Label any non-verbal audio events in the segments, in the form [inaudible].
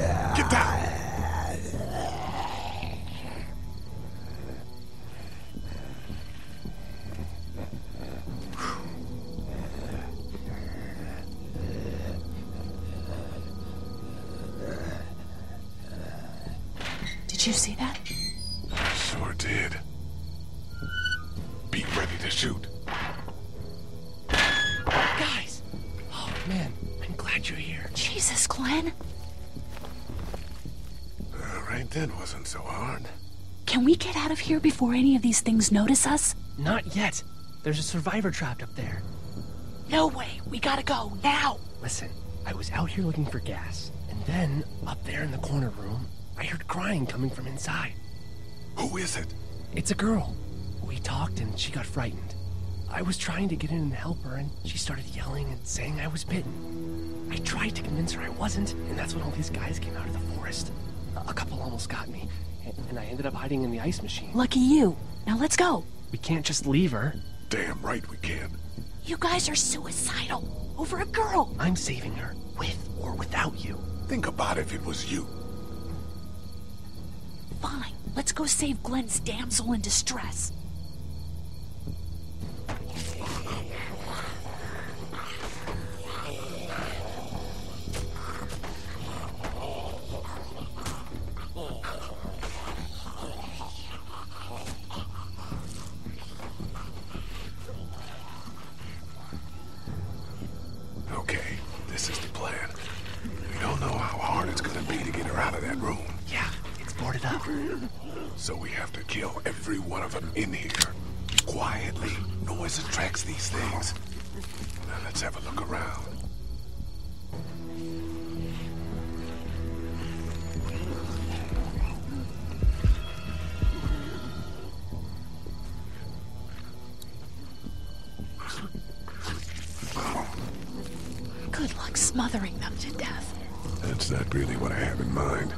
Get down! Get out of here before any of these things notice us? Not yet. There's a survivor trapped up there. No way. We gotta go now. Listen, I was out here looking for gas, and then, up there in the corner room, I heard crying coming from inside. Who is it? It's a girl. We talked and she got frightened. I was trying to get in and help her, and she started yelling and saying I was bitten. I tried to convince her I wasn't, and that's when all these guys came out of the forest. A couple almost got me, and- and I ended up hiding in the ice machine. Lucky you. Now let's go. We can't just leave her. Damn right we can. You guys are suicidal. Over a girl. I'm saving her, with or without you. Think about if it was you. Fine. Let's go save Glenn's damsel in distress. Okay, this is the plan. We don't know how hard it's gonna be to get her out of that room. Yeah, it's boarded up. So we have to kill every one of them in here. Quietly. Noise attracts these things. Now let's have a look around. Good luck smothering them to death. That's not really what I have in mind.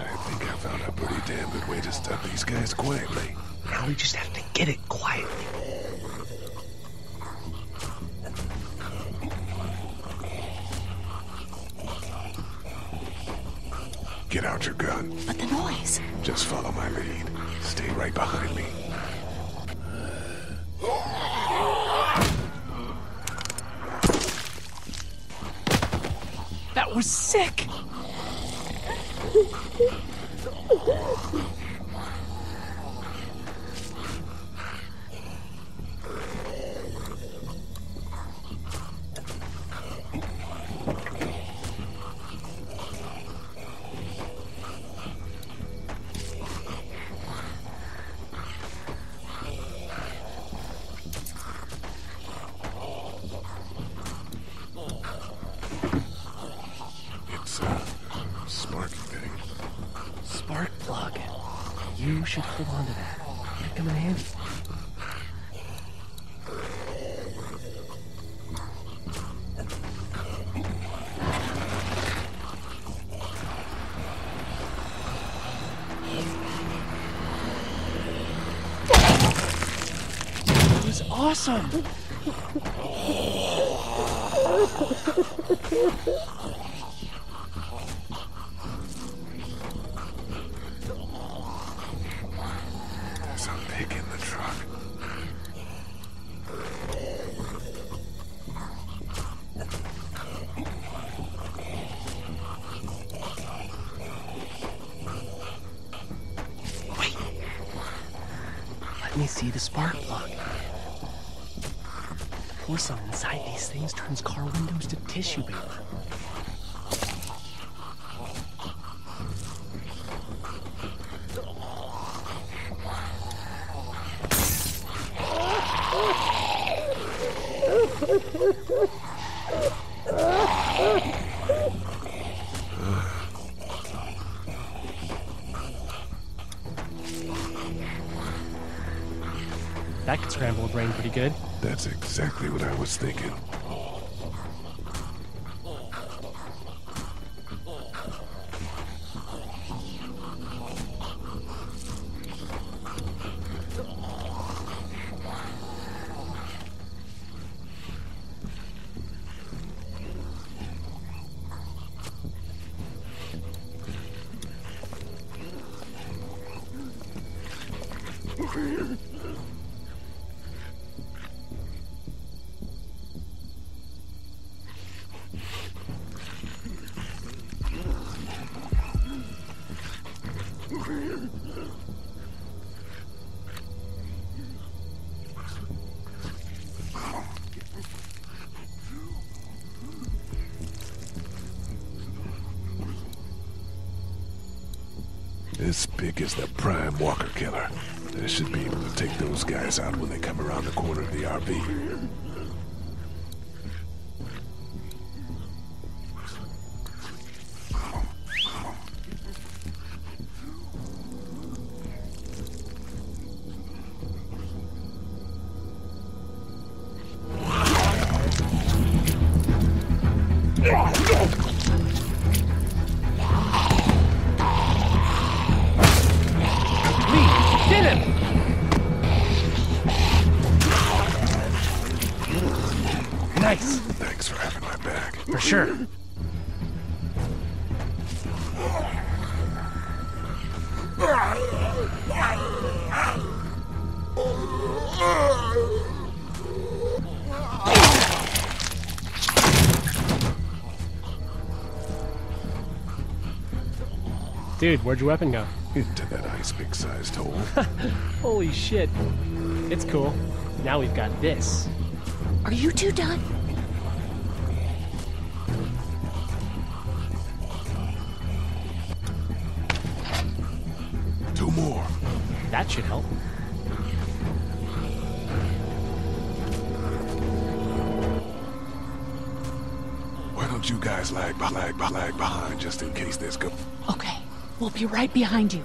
I think I found a pretty damn good way to stop these guys quietly. Now we just have to get it quietly. Get out your gun. But the noise. Just follow my lead. Stay right behind me. That was sick! It's a sparky thing. Spark plug. You should hold on to that. It'd come in handy. That was awesome! That could scramble a brain pretty good. That's exactly what I was thinking. As big is the prime walker killer. I should be able to take those guys out when they come around the corner of the RV. Dude, where'd your weapon go? Into that ice pick sized hole. [laughs] Holy shit. It's cool. Now we've got this. Are you two done? Two more. That should help. Why don't you guys lag, be- lag, be- lag behind just in case there's go? We'll be right behind you.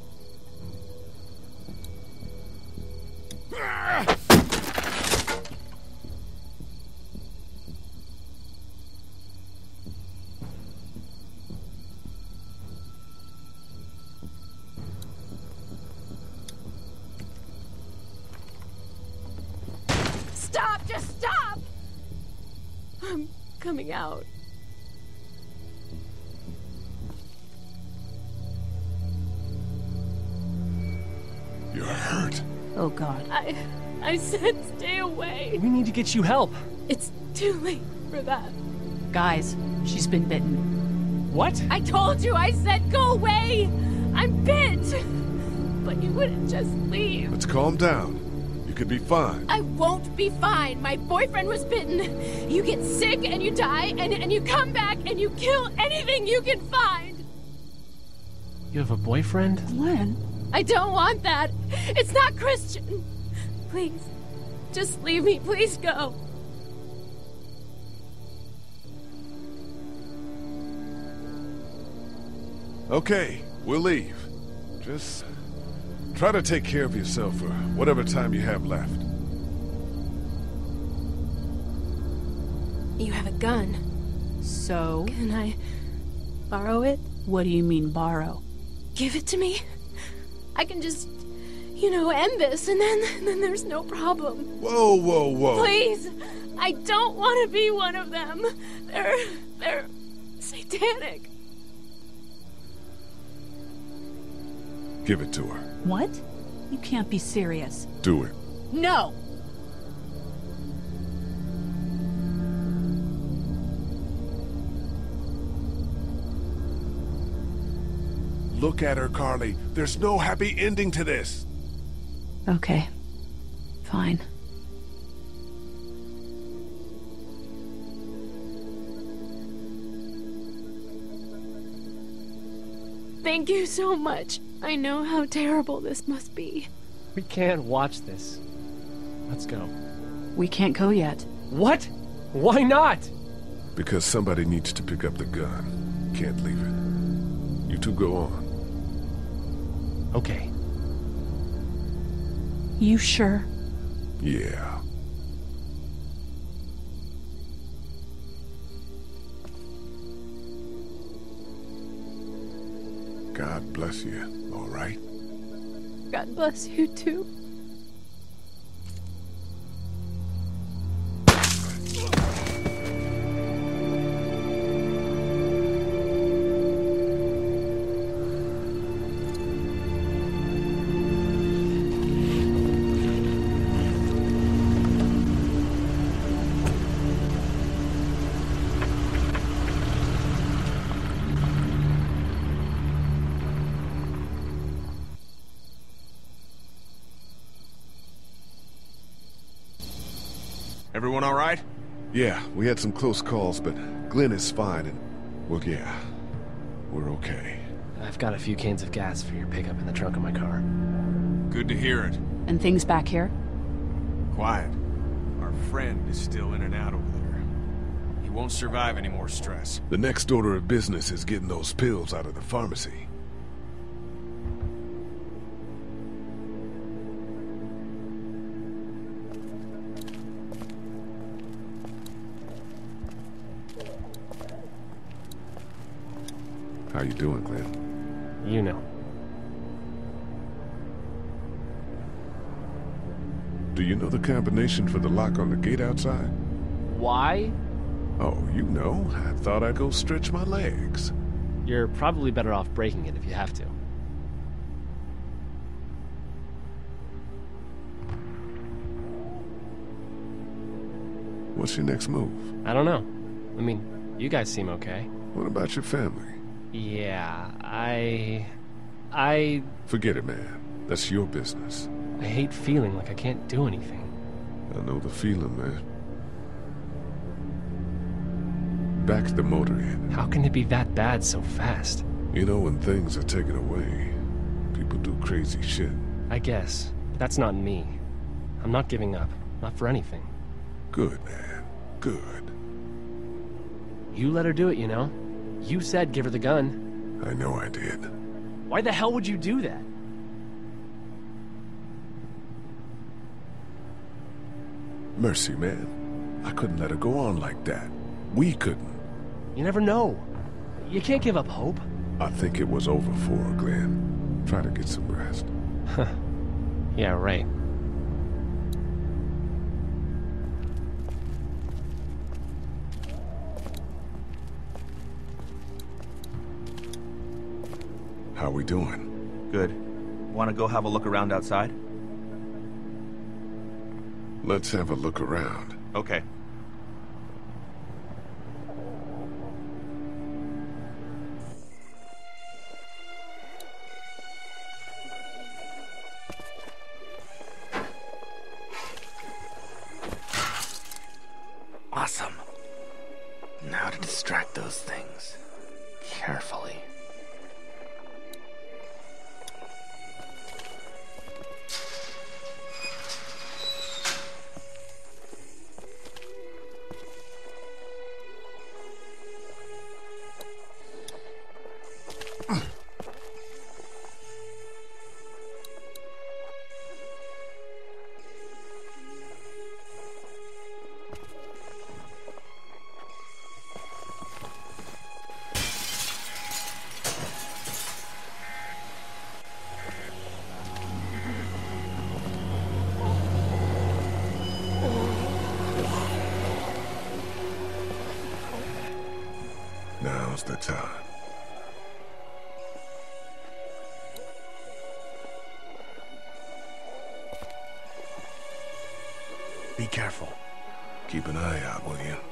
Coming out. You're hurt. Oh, God. I I said stay away. We need to get you help. It's too late for that. Guys, she's been bitten. What? I told you I said go away. I'm bit. But you wouldn't just leave. Let's calm down. You could be fine. I won't be fine. My boyfriend was bitten. You get sick and you die, and, and you come back and you kill anything you can find. You have a boyfriend? Glenn? I don't want that. It's not Christian. Please, just leave me. Please go. Okay, we'll leave. Just try to take care of yourself for whatever time you have left. You have a gun. So, Can I borrow it? what do you mean borrow? Give it to me? I can just, you know, end this and then [laughs] then there's no problem. Whoa, whoa, whoa. Please. I don't want to be one of them. They're they're satanic. Give it to her. What? You can't be serious. Do it. No! Look at her, Carley. There's no happy ending to this. Okay. Fine. Thank you so much. I know how terrible this must be. We can't watch this. Let's go. We can't go yet. What? Why not? Because somebody needs to pick up the gun. Can't leave it. You two go on. Okay. You sure? Yeah. God bless you, all right? God bless you too. Everyone all right? Yeah, we had some close calls, but Glenn is fine, and, well, yeah, we're okay. I've got a few cans of gas for your pickup in the trunk of my car. Good to hear it. And things back here? Quiet. Our friend is still in and out over there. He won't survive any more stress. The next order of business is getting those pills out of the pharmacy. How you doing, Glenn? You know. Do you know the combination for the lock on the gate outside? Why? Oh, you know. I thought I'd go stretch my legs. You're probably better off breaking it if you have to. What's your next move? I don't know. I mean, you guys seem okay. What about your family? Yeah, I. I. Forget it, man. That's your business. I hate feeling like I can't do anything. I know the feeling, man. Back the motor inn. How can it be that bad so fast? You know, when things are taken away, people do crazy shit. I guess. But that's not me. I'm not giving up. Not for anything. Good, man. Good. You let her do it, you know? You said give her the gun. I know I did. Why the hell would you do that? Mercy, man. I couldn't let her go on like that. We couldn't. You never know. You can't give up hope. I think it was over for her, Glenn. Try to get some rest. [laughs] Yeah, right. How we doing? Good. Want to go have a look around outside? Let's have a look around. Okay. Time. Be careful. Keep an eye out, will you?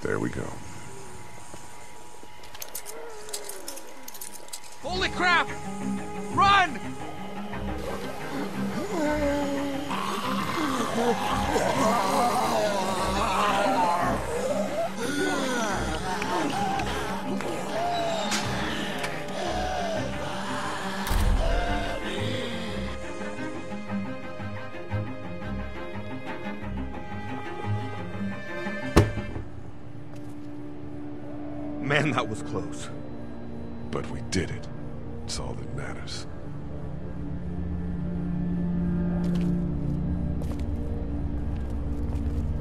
There we go. Holy crap! Run! [laughs] Man, that was close. But we did it. It's all that matters.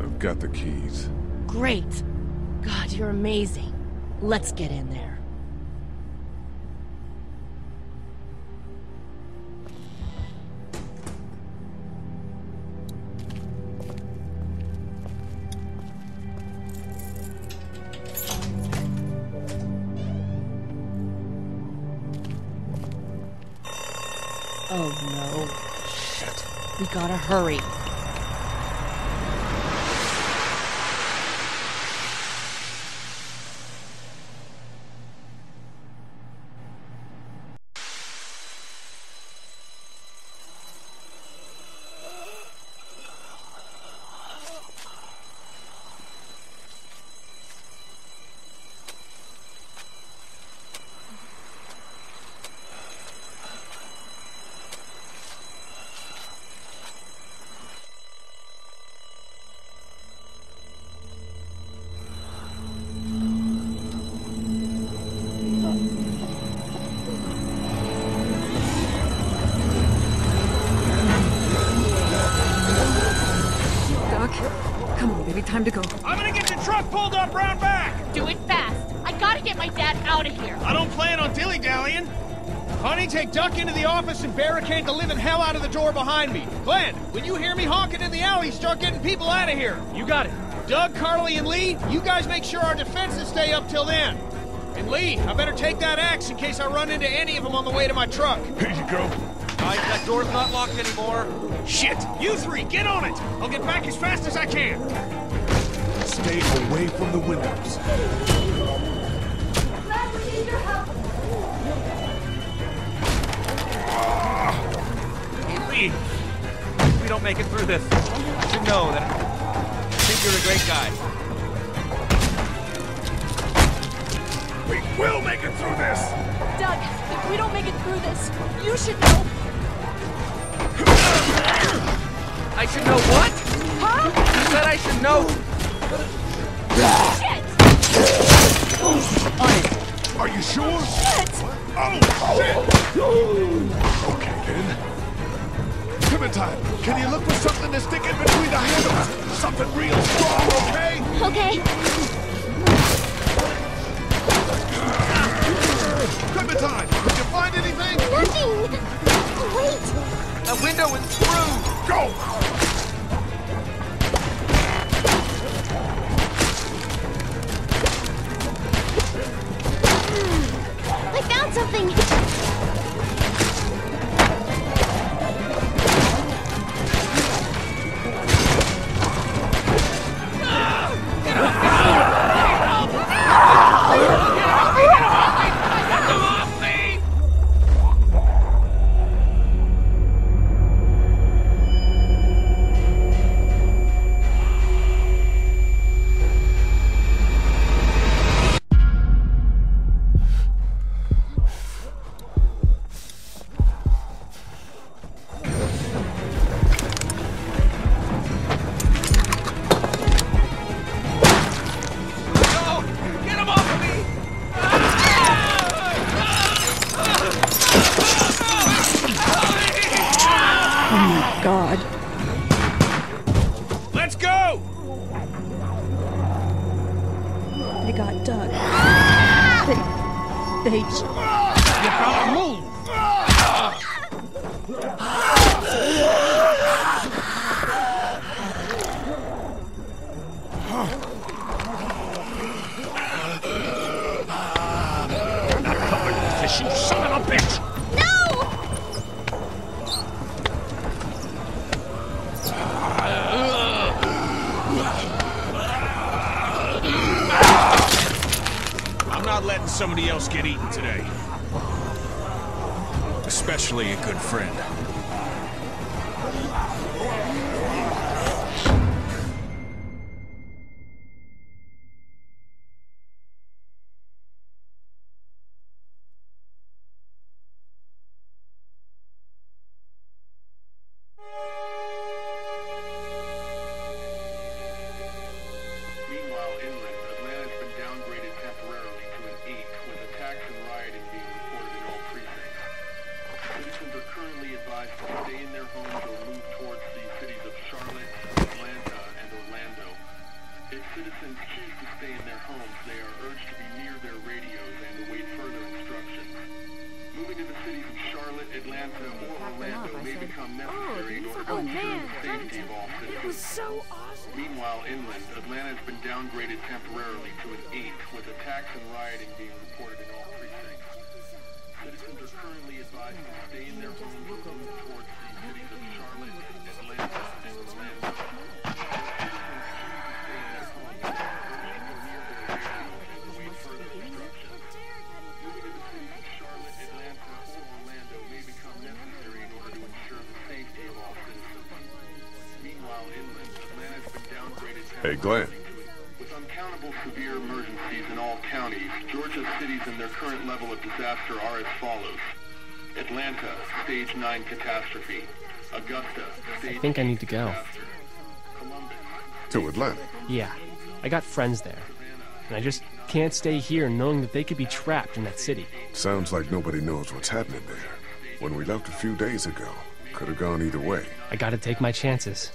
I've got the keys. Great. God, you're amazing. Let's get in there. Oh no. Shit. We gotta hurry. Pulled up round back! Do it fast. I gotta get my dad out of here. I don't plan on dilly-dallying. Honey, take Duck into the office and barricade the living hell out of the door behind me. Glenn, when you hear me honking in the alley, start getting people out of here. You got it. Doug, Carley, and Lee, you guys make sure our defenses stay up till then. And Lee, I better take that axe in case I run into any of them on the way to my truck. Here you go. Guys, that door's not locked anymore. Shit! You three, get on it! I'll get back as fast as I can. Stay away from the windows. Hey, Lee! If we don't make it through this, you should know that I think you're a great guy. We will make it through this. Doug, if we don't make it through this, you should know. I should know what? Huh? You said I should know. Shit! On it. Are you sure? Shit! Oh, shit! Okay, then. Clementine, can you look for something to stick in between the handles? Something real strong, okay? Okay. Clementine, did you find anything? Nothing. Wait. The window is through! Go! Eaten today. Especially a good friend. Downgraded Hey, Glenn. with uncountable severe emergencies in all counties, Georgia's cities and their current level of disaster are as follows. Atlanta, stage 9 catastrophe. Augusta, stage I think I need to go. To Atlanta. Yeah, I got friends there. And I just can't stay here knowing that they could be trapped in that city. Sounds like nobody knows what's happening there. When we left a few days ago, could have gone either way. I gotta take my chances.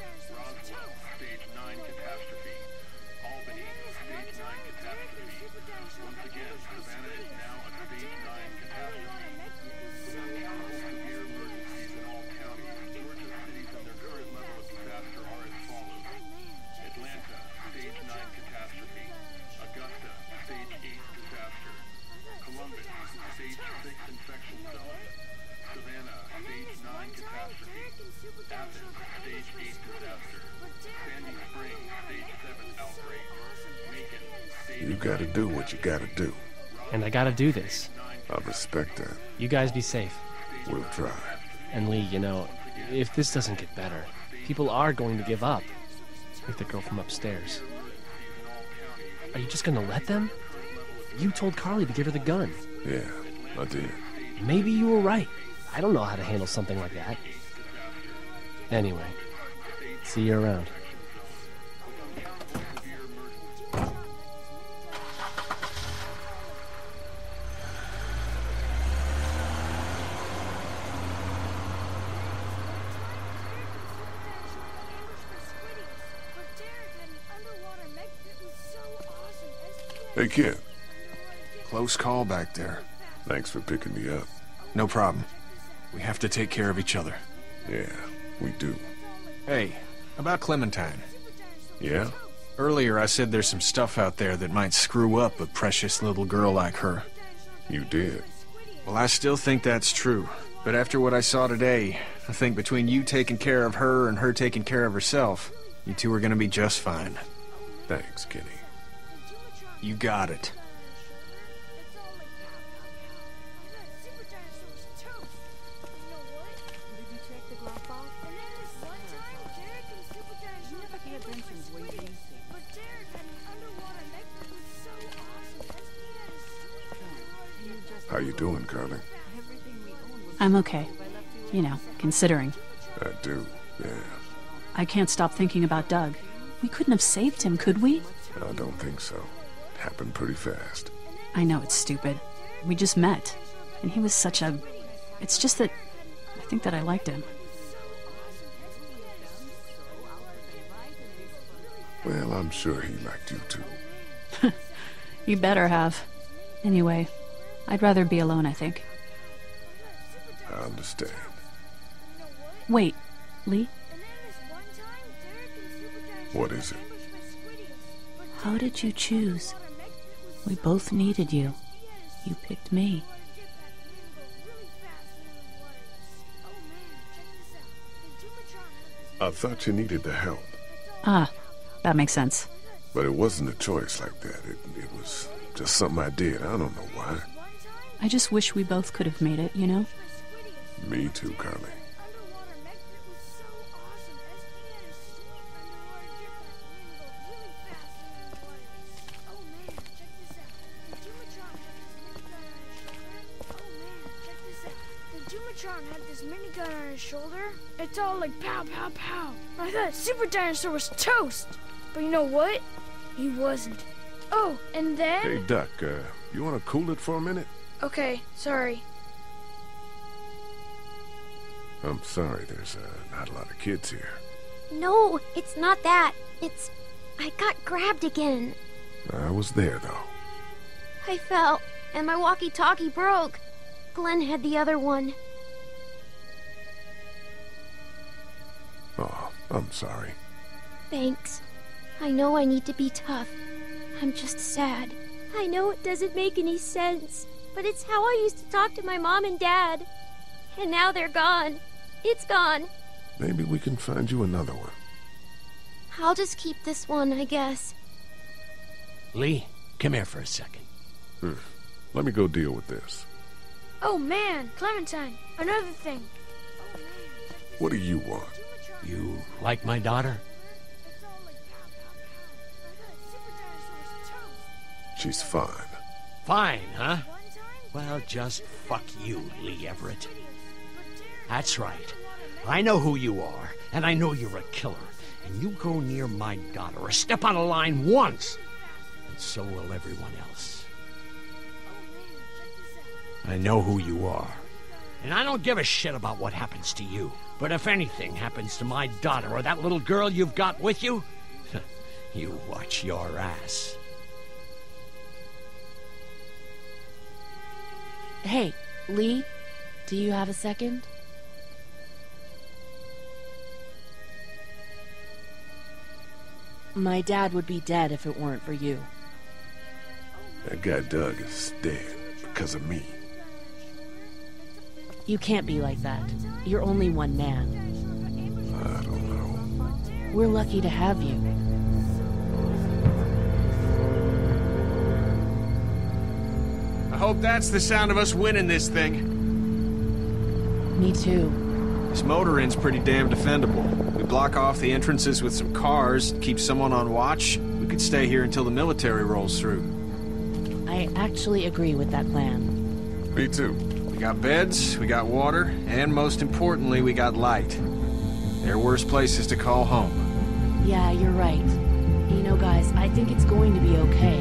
Gotta do this. I respect that. You guys be safe. We'll try. And Lee, you know, if this doesn't get better, people are going to give up. Like the girl from upstairs. Are you just gonna let them? You told Carley to give her the gun. Yeah, I did. Maybe you were right. I don't know how to handle something like that. Anyway, see you around. Hey, kid. Close call back there. Thanks for picking me up. No problem. We have to take care of each other. Yeah, we do. Hey, about Clementine. Yeah? Earlier I said there's some stuff out there that might screw up a precious little girl like her. You did. Well, I still think that's true. But after what I saw today, I think between you taking care of her and her taking care of herself, you two are gonna be just fine. Thanks, Kenny. You got it. How you doing, Carley? I'm okay. You know, considering. I do, yeah. I can't stop thinking about Doug. We couldn't have saved him, could we? I don't think so. Happened pretty fast. I know it's stupid. We just met. And he was such a. It's just that. I think that I liked him. Well, I'm sure he liked you too. [laughs] You better have. Anyway, I'd rather be alone, I think. I understand. Wait, Lee? What is it? How did you choose? We both needed you. You picked me. I thought you needed the help, Ah, that makes sense. but it wasn't a choice like that. It, it was just something I did. I don't know why. I just wish we both could have made it, you know? Me too, Carley. It's all like pow, pow, pow. I thought Super Dinosaur was toast. But you know what? He wasn't. Oh, and then... Hey, Duck, uh, you want to cool it for a minute? Okay, sorry. I'm sorry, there's uh, not a lot of kids here. No, it's not that. It's. I got grabbed again. I was there, though. I fell, and my walkie talkie broke. Glenn had the other one. Oh, I'm sorry. Thanks. I know I need to be tough. I'm just sad. I know it doesn't make any sense, but it's how I used to talk to my mom and dad. And now they're gone. It's gone. Maybe we can find you another one. I'll just keep this one, I guess. Lee, come here for a second. Hmm. Let me go deal with this. Oh man, Clementine, another thing. What do you want? You like my daughter? She's fine. Fine, huh? Well, just fuck you, Lee Everett. That's right. I know who you are, and I know you're a killer. And you go near my daughter or step on a line once, and so will everyone else. I know who you are. And I don't give a shit about what happens to you. But if anything happens to my daughter or that little girl you've got with you, [laughs] you watch your ass. Hey, Lee, do you have a second? My dad would be dead if it weren't for you. That guy Doug is dead because of me. You can't be like that. You're only one man. I don't know. We're lucky to have you. I hope that's the sound of us winning this thing. Me too. This motor inn's pretty damn defendable. We block off the entrances with some cars, keep someone on watch. We could stay here until the military rolls through. I actually agree with that plan. Me too. We got beds, we got water, and most importantly, we got light. There are worse places to call home. Yeah, you're right. You know, guys, I think it's going to be okay.